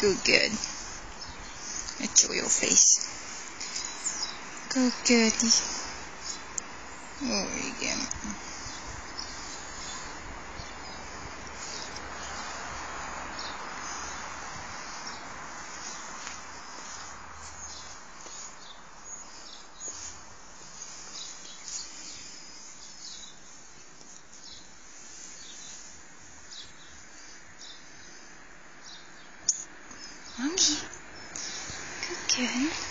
Good, good. Enjoy your face. Good, good. Oh, again. Monkey. Good, good.